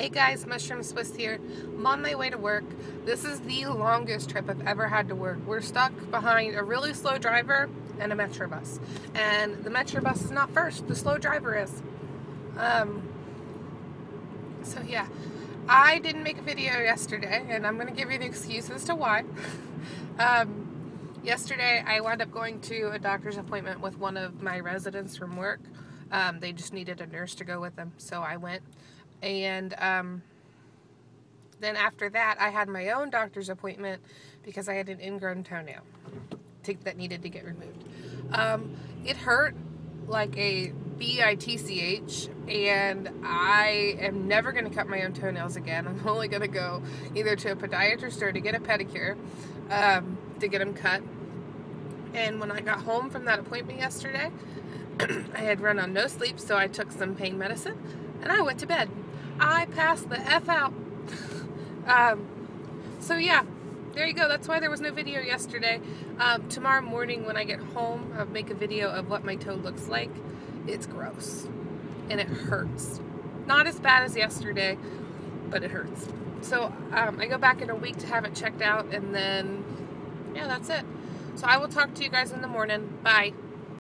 Hey guys, Mushroom Swiss here. I'm on my way to work. This is the longest trip I've ever had to work. We're stuck behind a really slow driver and a Metro bus. And the Metro bus is not first, the slow driver is. Um, so yeah, I didn't make a video yesterday and I'm going to give you the excuse as to why. um, yesterday I wound up going to a doctor's appointment with one of my residents from work. Um, they just needed a nurse to go with them, so I went and um, then after that, I had my own doctor's appointment because I had an ingrown toenail that needed to get removed. Um, it hurt like a B-I-T-C-H and I am never going to cut my own toenails again. I'm only going to go either to a podiatrist or to get a pedicure um, to get them cut. And when I got home from that appointment yesterday, I had run on no sleep, so I took some pain medicine and I went to bed. I passed the F out. um, so yeah, there you go. That's why there was no video yesterday. Um, tomorrow morning when I get home, I'll make a video of what my toe looks like. It's gross. And it hurts. Not as bad as yesterday, but it hurts. So um, I go back in a week to have it checked out and then, yeah, that's it. So I will talk to you guys in the morning. Bye.